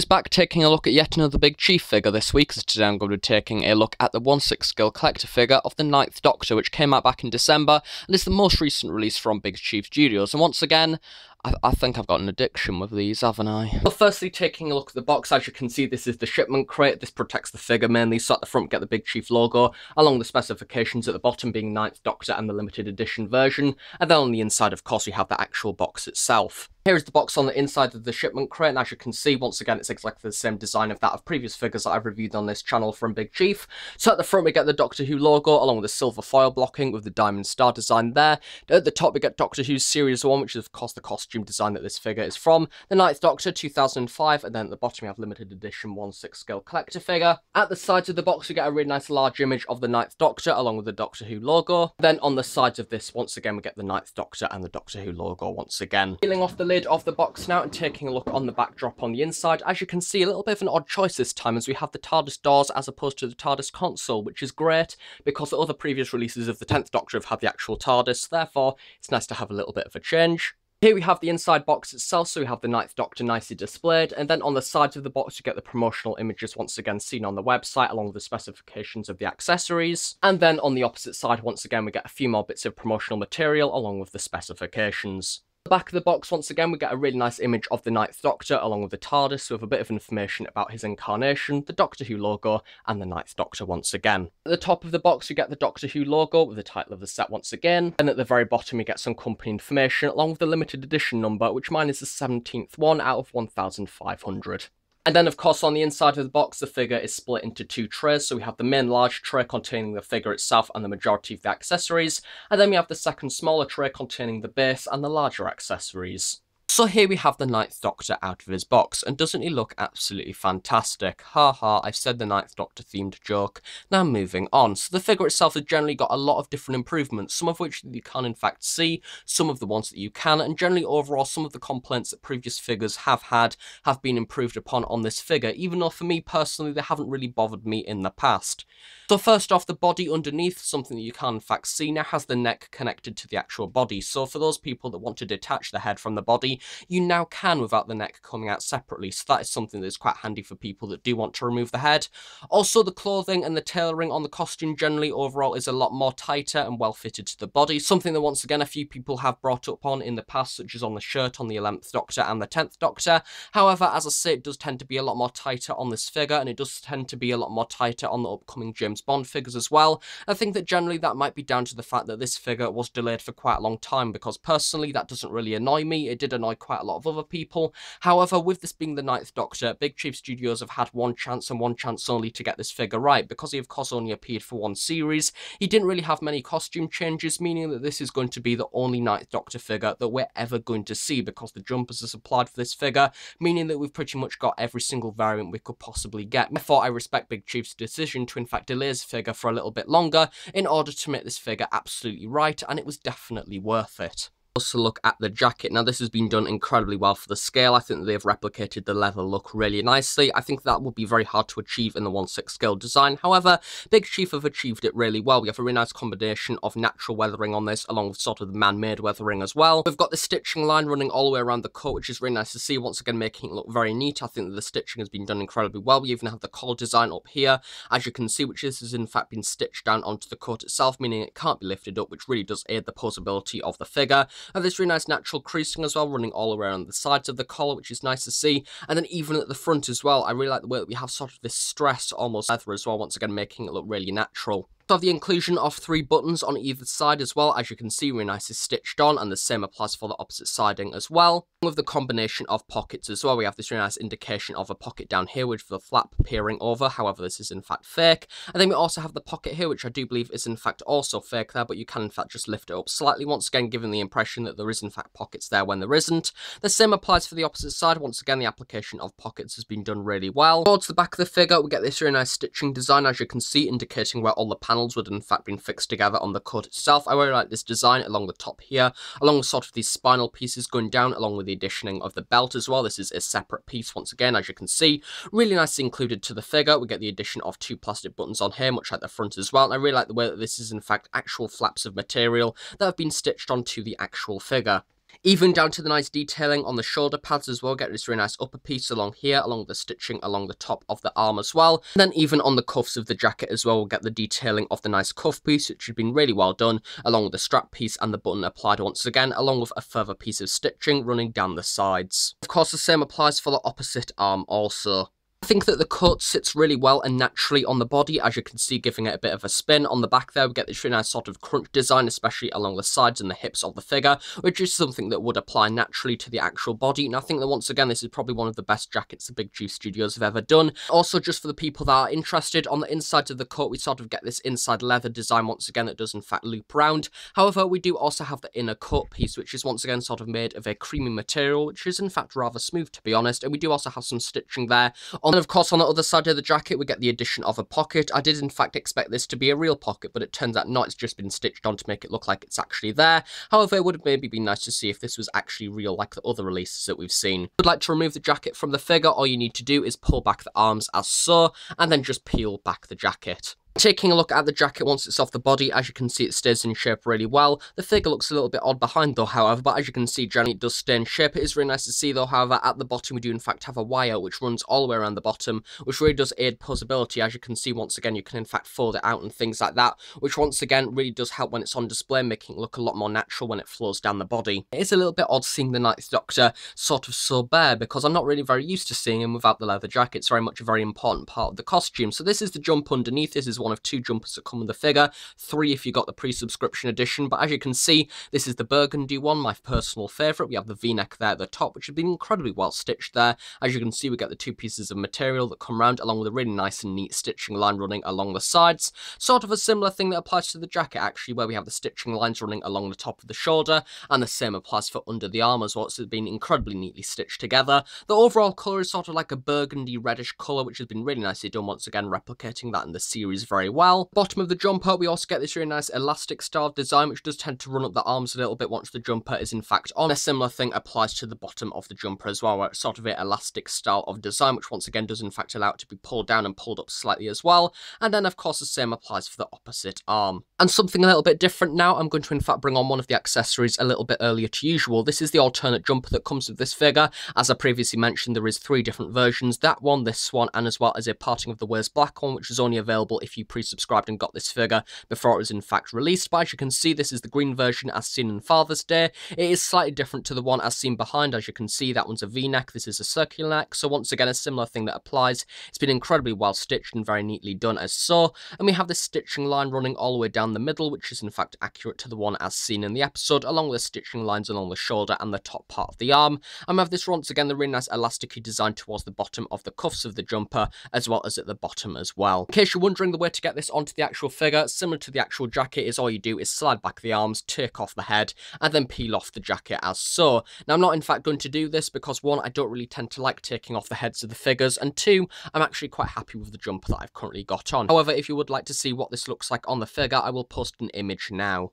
is back taking a look at yet another Big Chief figure this week, as today I'm going to be taking a look at the 1-6 Scale Collector figure of the Ninth Doctor, which came out back in December, and is the most recent release from Big Chief Studios. And once again, I, think I've got an addiction with these, haven't I? Well, firstly, taking a look at the box, as you can see, this is the shipment crate. This protects the figure mainly, so at the front get the Big Chief logo, along the specifications at the bottom being Ninth Doctor and the limited edition version, and then on the inside, of course, we have the actual box itself. Here is the box on the inside of the shipment crate, and as you can see, once again, it's exactly the same design of that of previous figures that I've reviewed on this channel from Big Chief. So at the front, we get the Doctor Who logo, along with the silver foil blocking with the diamond star design there. At the top, we get Doctor Who's Series 1, which is, of course, the costume design that this figure is from. The Ninth Doctor, 2005, and then at the bottom, we have limited edition 1-6 scale collector figure. At the sides of the box, we get a really nice large image of the Ninth Doctor, along with the Doctor Who logo. Then on the sides of this, once again, we get the Ninth Doctor and the Doctor Who logo once again. Peeling off the lid of the box now and taking a look on the backdrop on the inside, as you can see, a little bit of an odd choice this time as we have the TARDIS doors as opposed to the TARDIS console, which is great because the other previous releases of the 10th Doctor have had the actual TARDIS, therefore it's nice to have a little bit of a change. Here we have the inside box itself, so we have the Ninth Doctor nicely displayed, and then on the sides of the box you get the promotional images once again seen on the website, along with the specifications of the accessories. And then on the opposite side, once again, we get a few more bits of promotional material, along with the specifications the back of the box, once again, we get a really nice image of the Ninth Doctor, along with the TARDIS, with a bit of information about his incarnation, the Doctor Who logo, and the Ninth Doctor once again. At the top of the box, we get the Doctor Who logo, with the title of the set once again, and at the very bottom, we get some company information, along with the limited edition number, which mine is the 17th one out of 1,500. And then, of course, on the inside of the box, the figure is split into two trays. So we have the main large tray containing the figure itself and the majority of the accessories. And then we have the second smaller tray containing the base and the larger accessories. So here we have the Ninth Doctor out of his box, and doesn't he look absolutely fantastic? Ha ha, I've said the Ninth Doctor themed joke. Now moving on. So the figure itself has generally got a lot of different improvements, some of which you can in fact see, some of the ones that you can, and generally overall some of the complaints that previous figures have had have been improved upon on this figure, even though for me personally they haven't really bothered me in the past. So first off, the body underneath, something that you can in fact see now has the neck connected to the actual body. So for those people that want to detach the head from the body, you now can without the neck coming out separately. So that is something that's quite handy for people that do want to remove the head. Also, the clothing and the tailoring on the costume generally overall is a lot more tighter and well fitted to the body. Something that once again a few people have brought up on in the past, such as on the shirt on the 11th Doctor and the 10th Doctor. However, as I say, it does tend to be a lot more tighter on this figure and it does tend to be a lot more tighter on the upcoming James James Bond figures as well. I think that generally that might be down to the fact that this figure was delayed for quite a long time because personally that doesn't really annoy me. It did annoy quite a lot of other people. However, with this being the Ninth Doctor, Big Chief Studios have had one chance and one chance only to get this figure right because he of course only appeared for one series. He didn't really have many costume changes, meaning that this is going to be the only Ninth Doctor figure that we're ever going to see because the jumpers are supplied for this figure, meaning that we've pretty much got every single variant we could possibly get. Therefore, I respect Big Chief's decision to in fact delay his figure for a little bit longer in order to make this figure absolutely right, and it was definitely worth it also look at the jacket. Now, this has been done incredibly well for the scale. I think they've replicated the leather look really nicely. I think that would be very hard to achieve in the 1-6 scale design. However, Big Chief have achieved it really well. We have a really nice combination of natural weathering on this, along with sort of the man-made weathering as well. We've got the stitching line running all the way around the coat, which is really nice to see. Once again, making it look very neat. I think the stitching has been done incredibly well. We even have the collar design up here, as you can see, which is has in fact been stitched down onto the coat itself, meaning it can't be lifted up, which really does aid the posability of the figure. And this really nice natural creasing as well, running all around the sides of the collar, which is nice to see. And then even at the front as well, I really like the way that we have sort of this stress, almost leather as well, once again making it look really natural have the inclusion of three buttons on either side as well, as you can see really nicely stitched on, and the same applies for the opposite siding as well. With the combination of pockets as well, we have this really nice indication of a pocket down here with the flap peering over, however this is in fact fake. And then we also have the pocket here, which I do believe is in fact also fake there, but you can in fact just lift it up slightly, once again giving the impression that there is in fact pockets there when there isn't. The same applies for the opposite side, once again the application of pockets has been done really well. Towards the back of the figure, we get this really nice stitching design, as you can see, indicating where all the panels panels would in fact been fixed together on the coat itself. I really like this design along the top here, along with sort of these spinal pieces going down, along with the additioning of the belt as well. This is a separate piece once again, as you can see. Really nicely included to the figure. We get the addition of two plastic buttons on here, much like the front as well. And I really like the way that this is in fact actual flaps of material that have been stitched onto the actual figure. Even down to the nice detailing on the shoulder pads as well, get this really nice upper piece along here, along the stitching along the top of the arm as well. And then even on the cuffs of the jacket as well, we'll get the detailing of the nice cuff piece, which has been really well done, along with the strap piece and the button applied once again, along with a further piece of stitching running down the sides. Of course, the same applies for the opposite arm also. I think that the cut sits really well and naturally on the body, as you can see, giving it a bit of a spin. On the back there, we get this really nice sort of crunch design, especially along the sides and the hips of the figure, which is something that would apply naturally to the actual body. And I think that once again, this is probably one of the best jackets the Big Chief Studios have ever done. Also, just for the people that are interested, on the inside of the cut, we sort of get this inside leather design once again that does in fact loop round. However, we do also have the inner cut piece, which is once again sort of made of a creamy material, which is in fact rather smooth to be honest. And we do also have some stitching there on and of course, on the other side of the jacket, we get the addition of a pocket. I did, in fact, expect this to be a real pocket, but it turns out not. It's just been stitched on to make it look like it's actually there. However, it would have maybe been nice to see if this was actually real, like the other releases that we've seen. If you'd like to remove the jacket from the figure, all you need to do is pull back the arms as so, and then just peel back the jacket. Taking a look at the jacket once it's off the body, as you can see it stays in shape really well. The figure looks a little bit odd behind though, however, but as you can see generally it does stay in shape. It is really nice to see though, however, at the bottom we do in fact have a wire which runs all the way around the bottom, which really does aid posability. As you can see once again, you can in fact fold it out and things like that, which once again really does help when it's on display, making it look a lot more natural when it flows down the body. It is a little bit odd seeing the Ninth Doctor sort of so bare, because I'm not really very used to seeing him without the leather jacket. It's very much a very important part of the costume. So this is the jump underneath. This is one of two jumpers that come with the figure, three if you got the pre-subscription edition, but as you can see, this is the burgundy one, my personal favourite. We have the v-neck there at the top, which has been incredibly well stitched there. As you can see, we get the two pieces of material that come round, along with a really nice and neat stitching line running along the sides. Sort of a similar thing that applies to the jacket, actually, where we have the stitching lines running along the top of the shoulder, and the same applies for under the arm as well, so it's been incredibly neatly stitched together. The overall colour is sort of like a burgundy reddish colour, which has been really nicely done once again, replicating that in the series very well. Bottom of the jumper, we also get this really nice elastic style design, which does tend to run up the arms a little bit once the jumper is in fact on. A similar thing applies to the bottom of the jumper as well, where it's sort of an elastic style of design, which once again does in fact allow it to be pulled down and pulled up slightly as well. And then, of course, the same applies for the opposite arm. And something a little bit different now, I'm going to in fact bring on one of the accessories a little bit earlier to usual. This is the alternate jumper that comes with this figure. As I previously mentioned, there is three different versions. That one, this one, and as well as a parting of the ways black one, which is only available if you pre-subscribed and got this figure before it was in fact released. But as you can see, this is the green version as seen in Father's Day. It is slightly different to the one as seen behind. As you can see, that one's a V-neck, this is a circular neck. So once again, a similar thing that applies. It's been incredibly well stitched and very neatly done as so. And we have this stitching line running all the way down the middle, which is in fact accurate to the one as seen in the episode, along with the stitching lines along the shoulder and the top part of the arm. And we have this once again, the really nice elasticy design towards the bottom of the cuffs of the jumper, as well as at the bottom as well. In case you're wondering the way to get this onto the actual figure, similar to the actual jacket is all you do is slide back the arms, take off the head, and then peel off the jacket as so. Now, I'm not in fact going to do this because one, I don't really tend to like taking off the heads of the figures, and two, I'm actually quite happy with the jumper that I've currently got on. However, if you would like to see what this looks like on the figure, I will post an image now.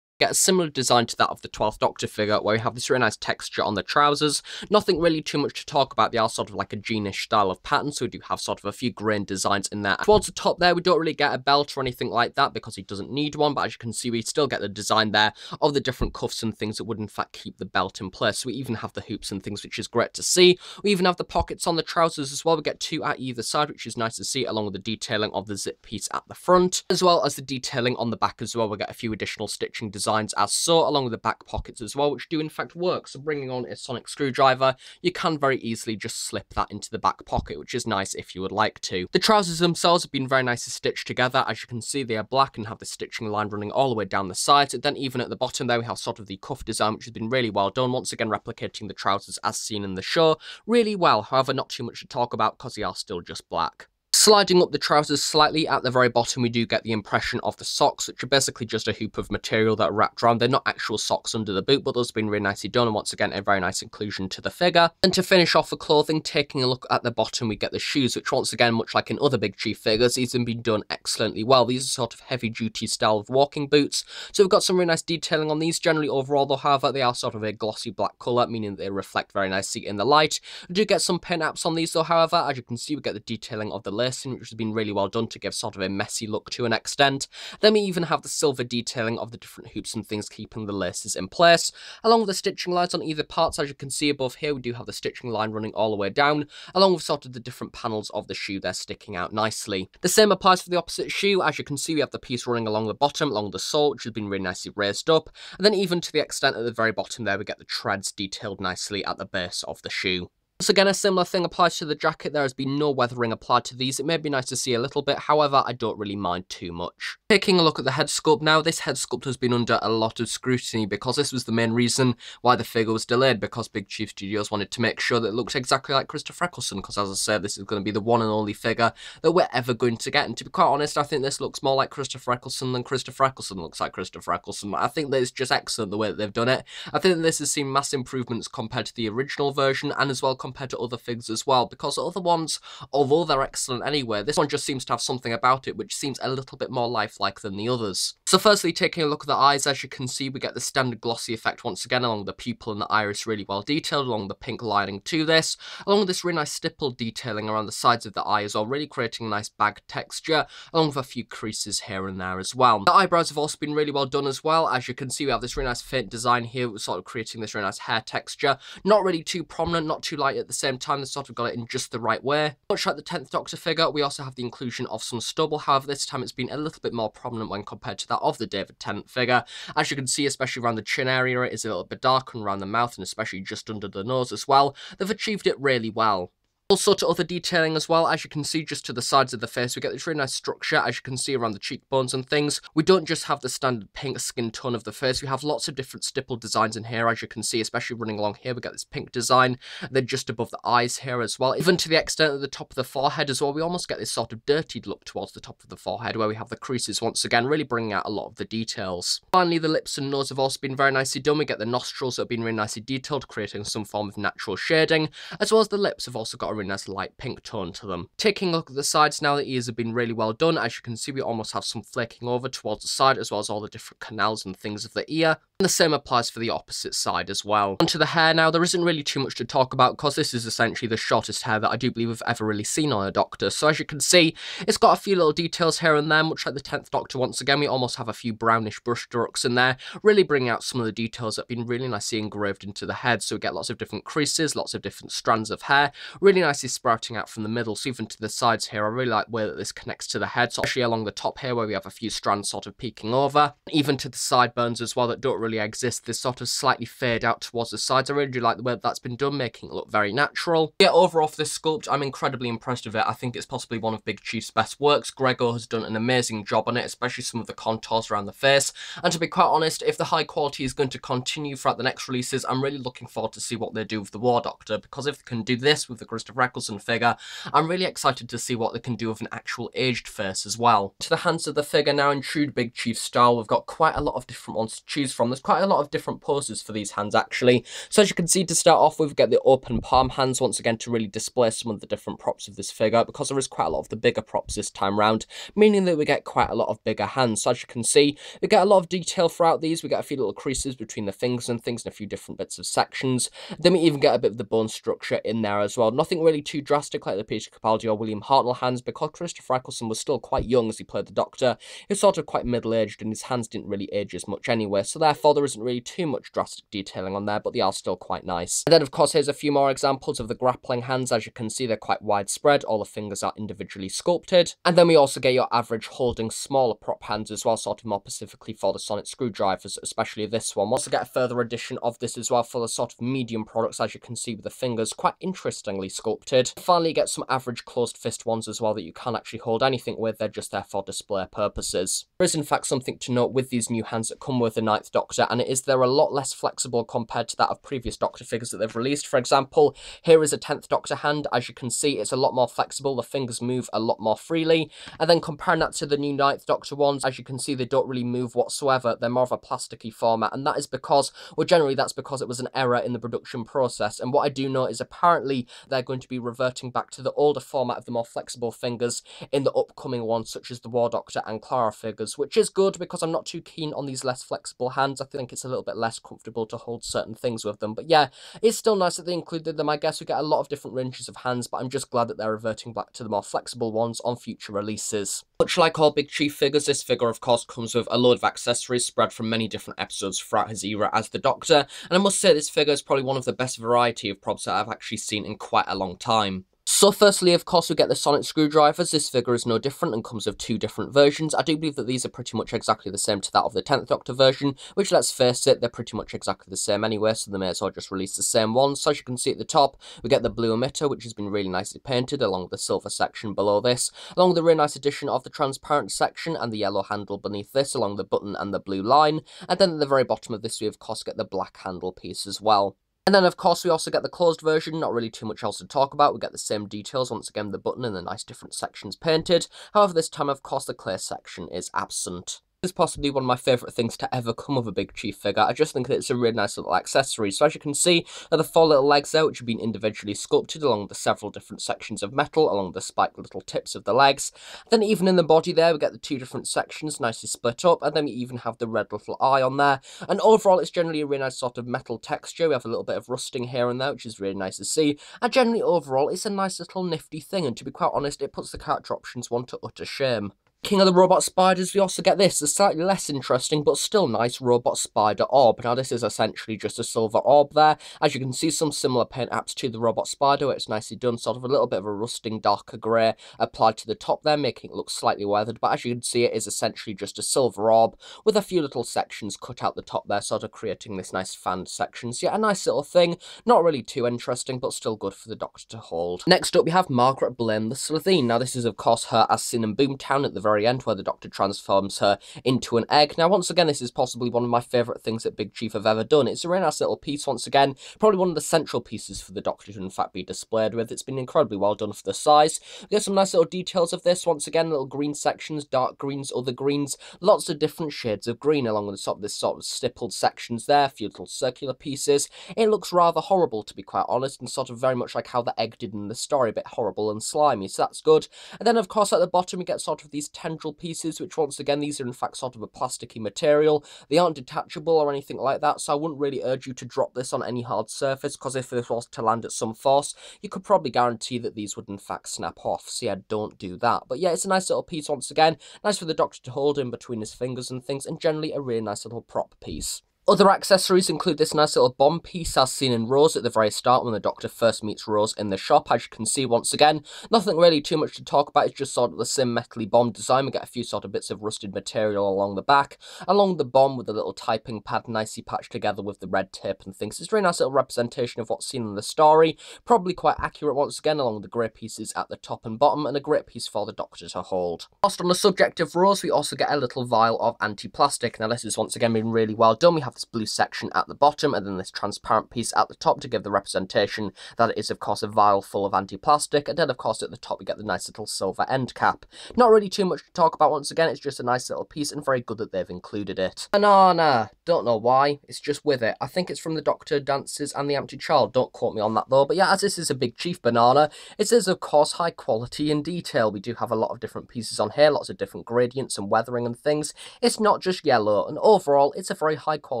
Get a similar design to that of the 12th Doctor figure, where we have this really nice texture on the trousers. Nothing really too much to talk about, they are sort of like a jeanish style of pattern, so we do have sort of a few grain designs in there. Towards the top there, we don't really get a belt or anything like that, because he doesn't need one, but as you can see, we still get the design there of the different cuffs and things that would in fact keep the belt in place. So we even have the hoops and things, which is great to see. We even have the pockets on the trousers as well. We get two at either side, which is nice to see, along with the detailing of the zip piece at the front, as well as the detailing on the back as well. We get a few additional stitching designs designs as so, along with the back pockets as well, which do in fact work. So bringing on a sonic screwdriver, you can very easily just slip that into the back pocket, which is nice if you would like to. The trousers themselves have been very nicely stitched together. As you can see, they are black and have the stitching line running all the way down the sides. And then even at the bottom there, we have sort of the cuff design, which has been really well done. Once again, replicating the trousers as seen in the show really well. However, not too much to talk about because they are still just black. Sliding up the trousers slightly at the very bottom, we do get the impression of the socks, which are basically just a hoop of material that are wrapped around. They're not actual socks under the boot, but those have been really nicely done, and once again, a very nice inclusion to the figure. And to finish off the clothing, taking a look at the bottom, we get the shoes, which once again, much like in other Big Chief figures, these have been done excellently well. These are sort of heavy-duty style of walking boots, so we've got some really nice detailing on these. Generally, overall, though, however, they are sort of a glossy black colour, meaning they reflect very nicely in the light. We do get some paint apps on these, though, however, as you can see, we get the detailing of the lacing, which has been really well done to give sort of a messy look to an extent. Then we even have the silver detailing of the different hoops and things keeping the laces in place, along with the stitching lines on either parts. As you can see above here, we do have the stitching line running all the way down, along with sort of the different panels of the shoe there sticking out nicely. The same applies for the opposite shoe. As you can see, we have the piece running along the bottom, along the sole, which has been really nicely raised up. And then even to the extent at the very bottom there, we get the treads detailed nicely at the base of the shoe. Once again, a similar thing applies to the jacket. There has been no weathering applied to these. It may be nice to see a little bit, however, I don't really mind too much. Taking a look at the head sculpt now, this head sculpt has been under a lot of scrutiny because this was the main reason why the figure was delayed, because Big Chief Studios wanted to make sure that it looked exactly like Christopher Eccleston, because as I said, this is going to be the one and only figure that we're ever going to get. And to be quite honest, I think this looks more like Christopher Eccleston than Christopher Eccleston looks like Christopher Eccleston. I think that it's just excellent the way that they've done it. I think that this has seen mass improvements compared to the original version and as well compared to other figs as well, because other ones, although they're excellent anyway, this one just seems to have something about it which seems a little bit more lifelike than the others. So firstly, taking a look at the eyes, as you can see, we get the standard glossy effect once again along the pupil and the iris really well detailed, along the pink lining to this, along with this really nice stipple detailing around the sides of the eye as well, really creating a nice bag texture, along with a few creases here and there as well. The eyebrows have also been really well done as well. As you can see, we have this really nice faint design here, sort of creating this really nice hair texture. Not really too prominent, not too light at the same time, they sort of got it in just the right way. Much like the 10th Doctor figure, we also have the inclusion of some stubble, however this time it's been a little bit more prominent when compared to that of the David Tennant figure. As you can see, especially around the chin area, it is a little bit darker and around the mouth and especially just under the nose as well. They've achieved it really well. Also of other detailing as well, as you can see just to the sides of the face, we get this really nice structure, as you can see around the cheekbones and things. We don't just have the standard pink skin tone of the face, we have lots of different stippled designs in here, as you can see, especially running along here, we get this pink design, then just above the eyes here as well. Even to the extent of the top of the forehead as well, we almost get this sort of dirtied look towards the top of the forehead, where we have the creases once again, really bringing out a lot of the details. Finally, the lips and nose have also been very nicely done. We get the nostrils that have been really nicely detailed, creating some form of natural shading, as well as the lips have also got a really nice light pink tone to them. Taking a look at the sides now, the ears have been really well done. As you can see, we almost have some flaking over towards the side, as well as all the different canals and things of the ear. The same applies for the opposite side as well. Onto the hair now, there isn't really too much to talk about because this is essentially the shortest hair that I do believe we've ever really seen on a Doctor. So as you can see, it's got a few little details here and there, much like the 10th Doctor once again. We almost have a few brownish brush strokes in there, really bringing out some of the details that have been really nicely engraved into the head. So we get lots of different creases, lots of different strands of hair, really nicely sprouting out from the middle, so even to the sides here. I really like where this connects to the head, so actually along the top here where we have a few strands sort of peeking over, even to the sideburns as well that don't really exist, this sort of slightly fade out towards the sides. I really do like the way that that's been done, making it look very natural. Yeah, overall for this sculpt, I'm incredibly impressed with it. I think it's possibly one of Big Chief's best works. Gregor has done an amazing job on it, especially some of the contours around the face. And to be quite honest, if the high quality is going to continue throughout the next releases, I'm really looking forward to see what they do with the War Doctor, because if they can do this with the Christopher Eccleston figure, I'm really excited to see what they can do with an actual aged face as well. To the hands of the figure now in true Big Chief style, we've got quite a lot of different ones to choose from. There's quite a lot of different poses for these hands actually. So as you can see to start off with, we get the open palm hands once again to really display some of the different props of this figure because there is quite a lot of the bigger props this time round, meaning that we get quite a lot of bigger hands. So as you can see, we get a lot of detail throughout these. We get a few little creases between the fingers and things and a few different bits of sections. Then we even get a bit of the bone structure in there as well. Nothing really too drastic like the Peter Capaldi or William Hartnell hands because Christopher Eccleston was still quite young as he played the Doctor. He was sort of quite middle-aged and his hands didn't really age as much anyway, so therefore there isn't really too much drastic detailing on there, but they are still quite nice. And then of course here's a few more examples of the grappling hands. As you can see, they're quite widespread. All the fingers are individually sculpted. And then we also get your average holding smaller prop hands as well, sort of more specifically for the sonic screwdrivers, especially this one. We also get a further edition of this as well for the sort of medium products, as you can see with the fingers, quite interestingly sculpted. Finally, get some average closed fist ones as well that you can't actually hold anything with, they're just there for display purposes. There is in fact something to note with these new hands that come with the Ninth Doctor Doctor, and it is they're a lot less flexible compared to that of previous Doctor figures that they've released. For example, here is a 10th Doctor hand. As you can see, it's a lot more flexible. The fingers move a lot more freely. And then comparing that to the new 9th Doctor ones, as you can see, they don't really move whatsoever. They're more of a plasticky format, and that is because, well, generally that's because it was an error in the production process. And what I do know is apparently they're going to be reverting back to the older format of the more flexible fingers in the upcoming ones, such as the War Doctor and Clara figures, which is good because I'm not too keen on these less flexible hands. I think it's a little bit less comfortable to hold certain things with them. But yeah, it's still nice that they included them. I guess we get a lot of different ranges of hands, but I'm just glad that they're reverting back to the more flexible ones on future releases. Much like all Big Chief figures, this figure of course comes with a load of accessories spread from many different episodes throughout his era as the Doctor, and I must say this figure is probably one of the best variety of props that I've actually seen in quite a long time. So firstly, of course, we get the sonic screwdrivers. This figure is no different and comes with two different versions. I do believe that these are pretty much exactly the same to that of the 10th Doctor version, which let's face it, they're pretty much exactly the same anyway, so they may as well just release the same ones. So as you can see at the top, we get the blue emitter, which has been really nicely painted along with the silver section below this, along with the really nice addition of the transparent section and the yellow handle beneath this, along the button and the blue line. And then at the very bottom of this, we of course get the black handle piece as well. And then, of course, we also get the closed version, not really too much else to talk about. We get the same details, once again, the button and the nice different sections painted. However, this time, of course, the clear section is absent is possibly one of my favourite things to ever come of a Big Chief figure. I just think that it's a really nice little accessory. So as you can see, are the four little legs there, which have been individually sculpted along the several different sections of metal, along the spiked little tips of the legs. Then even in the body there, we get the two different sections nicely split up, and then we even have the red little eye on there. And overall, it's generally a really nice sort of metal texture. We have a little bit of rusting here and there, which is really nice to see. And generally, overall, it's a nice little nifty thing, and to be quite honest, it puts the character options one to utter shame. King of the Robot Spiders, we also get this, a slightly less interesting but still nice Robot Spider Orb. Now this is essentially just a silver orb there. As you can see, some similar paint apps to the Robot Spider, where it's nicely done, sort of a little bit of a rusting darker grey applied to the top there, making it look slightly weathered. But as you can see, it is essentially just a silver orb with a few little sections cut out the top there, sort of creating this nice fan section. So yeah, a nice little thing, not really too interesting, but still good for the Doctor to hold. Next up, we have Margaret Blaine the Slitheen. Now this is, of course, her as Sin and Boomtown at the very very end where the Doctor transforms her into an egg. Now, once again, this is possibly one of my favourite things that Big Chief have ever done. It's a really nice little piece, once again, probably one of the central pieces for the Doctor to, in fact, be displayed with. It's been incredibly well done for the size. We get some nice little details of this, once again, little green sections, dark greens, other greens, lots of different shades of green along the top of this sort of stippled sections there, a few little circular pieces. It looks rather horrible, to be quite honest, and sort of very much like how the egg did in the story, a bit horrible and slimy, so that's good. And then, of course, at the bottom, we get sort of these tendril pieces, which once again, these are in fact sort of a plasticky material. They aren't detachable or anything like that, so I wouldn't really urge you to drop this on any hard surface, because if this was to land at some force, you could probably guarantee that these would in fact snap off, so yeah, don't do that. But yeah, it's a nice little piece once again, nice for the doctor to hold in between his fingers and things, and generally a really nice little prop piece. Other accessories include this nice little bomb piece as seen in Rose at the very start when the Doctor first meets Rose in the shop. As you can see once again, nothing really too much to talk about, it's just sort of the same metally bomb design. We get a few sort of bits of rusted material along the back, along the bomb with a little typing pad nicely patched together with the red tape and things. It's a very nice little representation of what's seen in the story, probably quite accurate once again along the grey pieces at the top and bottom, and a great piece for the Doctor to hold. Whilst on the subject of Rose, we also get a little vial of anti-plastic. Now this has once again been really well done. We have this blue section at the bottom and then this transparent piece at the top to give the representation that it is of course a vial full of anti-plastic and then of course at the top we get the nice little silver end cap. Not really too much to talk about once again, it's just a nice little piece and very good that they've included it. Banana, don't know why, it's just with it. I think it's from the Doctor Dances and the Empty Child, don't quote me on that though, but yeah, as this is a Big Chief banana, it is of course high quality in detail. We do have a lot of different pieces on here, lots of different gradients and weathering and things. It's not just yellow, and overall, it's a very high quality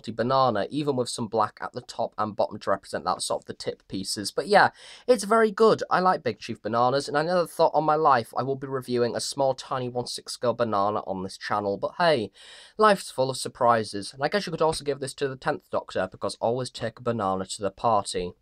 banana banana, even with some black at the top and bottom to represent that sort of the tip pieces. But yeah, it's very good. I like Big Chief bananas, and I never thought on my life I will be reviewing a small, tiny 1-6 scale banana on this channel. But hey, life's full of surprises. And I guess you could also give this to the 10th Doctor, because always take a banana to the party.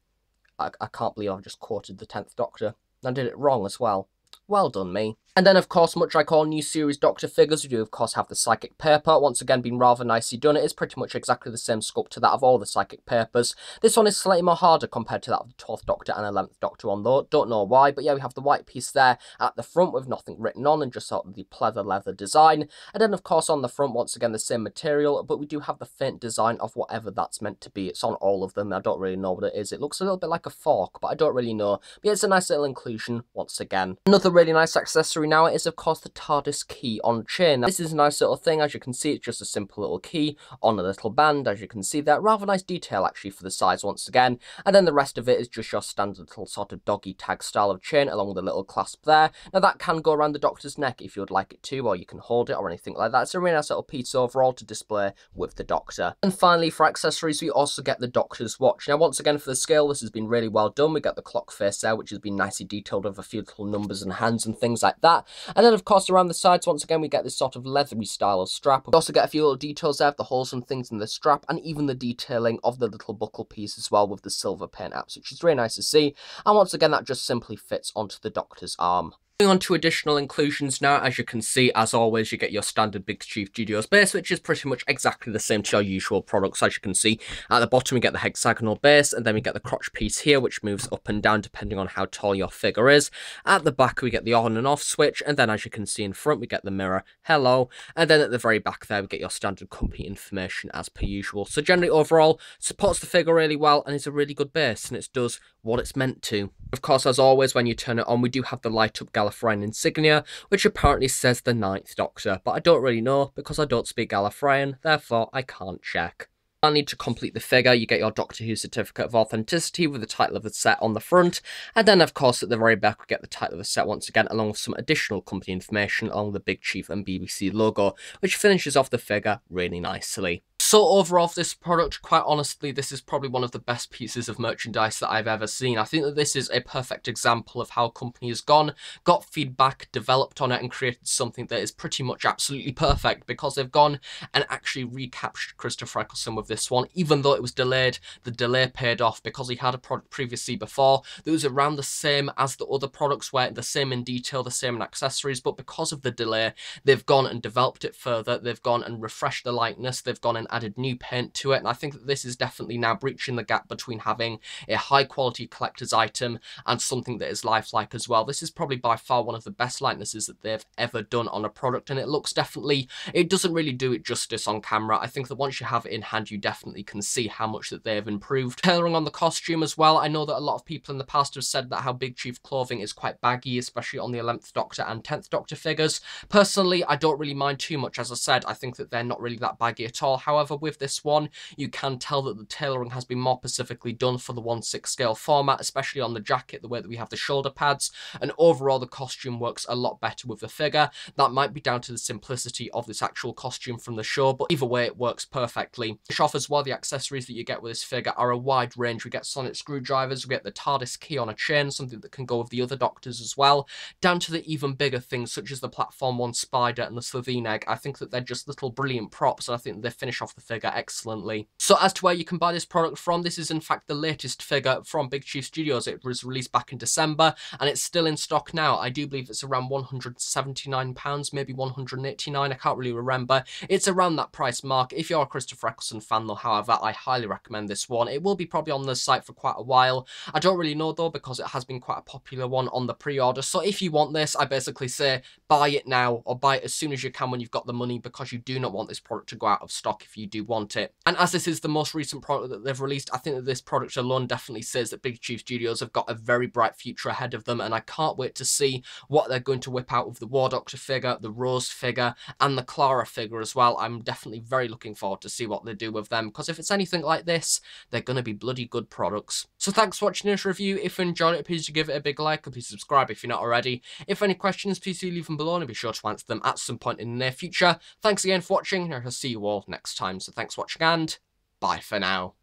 I, I can't believe I've just quoted the 10th Doctor. I did it wrong as well. Well done, me. And then, of course, much like all new series Doctor figures, we do, of course, have the Psychic Paper. Once again, been rather nicely done. It is pretty much exactly the same sculpt to that of all the Psychic Papers. This one is slightly more harder compared to that of the 12th Doctor and 11th Doctor one, though. Don't know why, but yeah, we have the white piece there at the front with nothing written on and just sort of the pleather leather design. And then, of course, on the front, once again, the same material, but we do have the faint design of whatever that's meant to be. It's on all of them. I don't really know what it is. It looks a little bit like a fork, but I don't really know. But yeah, it's a nice little inclusion once again. Another really nice accessory now is, of course, the TARDIS key on chain. Now, this is a nice little thing. As you can see, it's just a simple little key on a little band, as you can see there. Rather nice detail, actually, for the size once again. And then the rest of it is just your standard little sort of doggy tag style of chain along with a little clasp there. Now, that can go around the Doctor's neck if you would like it to, or you can hold it or anything like that. It's a really nice little piece overall to display with the Doctor. And finally, for accessories, we also get the Doctor's watch. Now, once again, for the scale, this has been really well done. We get the clock face there, which has been nicely detailed with a few little numbers and hands and things like that. And then, of course, around the sides, once again, we get this sort of leathery style of strap. We also get a few little details there, the holes and things in the strap, and even the detailing of the little buckle piece as well with the silver paint apps, which is really nice to see. And once again, that just simply fits onto the Doctor's arm. Moving on to additional inclusions now, as you can see, as always, you get your standard Big Chief Studios base, which is pretty much exactly the same to your usual products, as you can see. At the bottom, we get the hexagonal base, and then we get the crotch piece here, which moves up and down depending on how tall your figure is. At the back, we get the on and off switch, and then as you can see in front, we get the mirror, hello, and then at the very back there, we get your standard company information as per usual. So generally, overall, supports the figure really well, and it's a really good base, and it does what it's meant to. Of course, as always, when you turn it on, we do have the light up Gallifreyan insignia, which apparently says the Ninth Doctor, but I don't really know because I don't speak Gallifreyan, therefore I can't check. Finally, to complete the figure, you get your Doctor Who Certificate of Authenticity with the title of the set on the front, and then, of course, at the very back, we get the title of the set once again, along with some additional company information along with the Big Chief and BBC logo, which finishes off the figure really nicely. So overall for this product, quite honestly, this is probably one of the best pieces of merchandise that I've ever seen. I think that this is a perfect example of how a company has gone, got feedback, developed on it, and created something that is pretty much absolutely perfect because they've gone and actually recaptured Christopher Eccleston with this one. Even though it was delayed, the delay paid off because he had a product previously before that was around the same as the other products, were, the same in detail, the same in accessories, but because of the delay, they've gone and developed it further. They've gone and refreshed the likeness. They've gone and added added new paint to it, and I think that this is definitely now breaching the gap between having a high quality collector's item and something that is lifelike as well. This is probably by far one of the best likenesses that they've ever done on a product, and it looks definitely, it doesn't really do it justice on camera. I think that once you have it in hand, you definitely can see how much that they have improved. Tailoring on the costume as well, I know that a lot of people in the past have said that how Big Chief clothing is quite baggy, especially on the 11th Doctor and 10th Doctor figures. Personally, I don't really mind too much. As I said, I think that they're not really that baggy at all. However, However, with this one, you can tell that the tailoring has been more specifically done for the 1-6 scale format, especially on the jacket, the way that we have the shoulder pads, and overall the costume works a lot better with the figure. That might be down to the simplicity of this actual costume from the show, but either way, it works perfectly. Off as well, the accessories that you get with this figure are a wide range. We get sonic screwdrivers, we get the TARDIS key on a chain, something that can go with the other Doctors as well, down to the even bigger things such as the Platform 1 Spider and the Slitheen Egg. I think that they're just little brilliant props, and I think they finish off the figure excellently. So as to where you can buy this product from, this is in fact the latest figure from Big Chief Studios. It was released back in December and it's still in stock now. I do believe it's around £179, maybe 189 I can't really remember. It's around that price mark. If you're a Christopher Eccleston fan though, however, I highly recommend this one. It will be probably on the site for quite a while. I don't really know though because it has been quite a popular one on the pre-order. So if you want this, I basically say buy it now or buy it as soon as you can when you've got the money because you do not want this product to go out of stock if you do want it. And as this is the most recent product that they've released, I think that this product alone definitely says that Big Chief Studios have got a very bright future ahead of them, and I can't wait to see what they're going to whip out with the War Doctor figure, the Rose figure, and the Clara figure as well. I'm definitely very looking forward to see what they do with them, because if it's anything like this, they're going to be bloody good products. So thanks for watching this review. If you enjoyed it, please give it a big like, and please subscribe if you're not already. If any questions, please do leave them below, and I'll be sure to answer them at some point in the near future. Thanks again for watching, and I'll see you all next time. So thanks for watching, and bye for now.